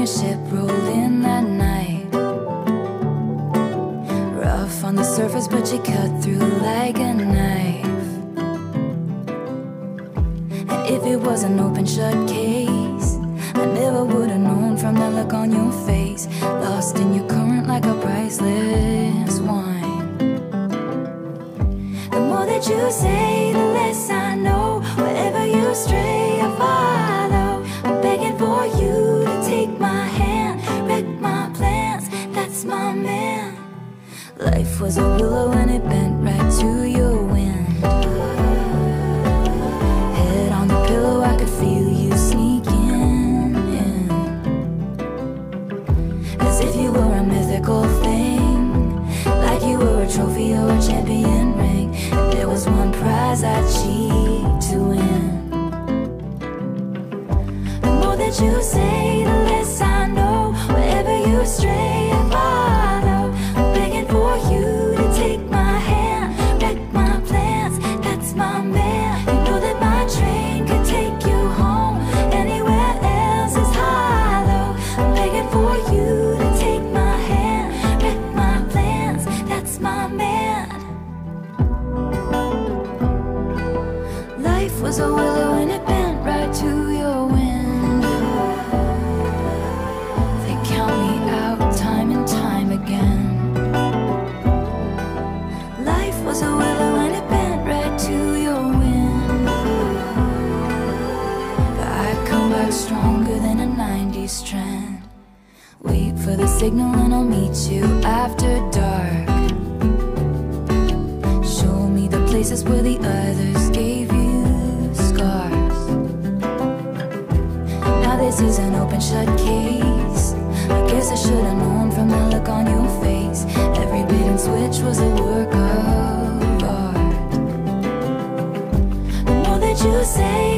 your ship rolled in that night. Rough on the surface, but you cut through like a knife. And if it was an open shut case, I never would have known from the look on your face. Lost in your current like a priceless wine. The more that you say, the less I know. Wherever you stray, I follow. Life was a willow and it bent right to your wind. Head on the pillow, I could feel you sneaking in. As if you were a mythical thing, like you were a trophy or a champion ring. There was one prize I'd cheat to win. The more that you say, was a willow and it bent right to your window. They count me out time and time again. Life was a willow and it bent right to your window. But I come back stronger than a 90s strand. Wait for the signal and I'll meet you after dark. Show me the places where the others this is an open shut case. I guess I should have known from the look on your face. Every bit and switch was a work of art. The more that you say,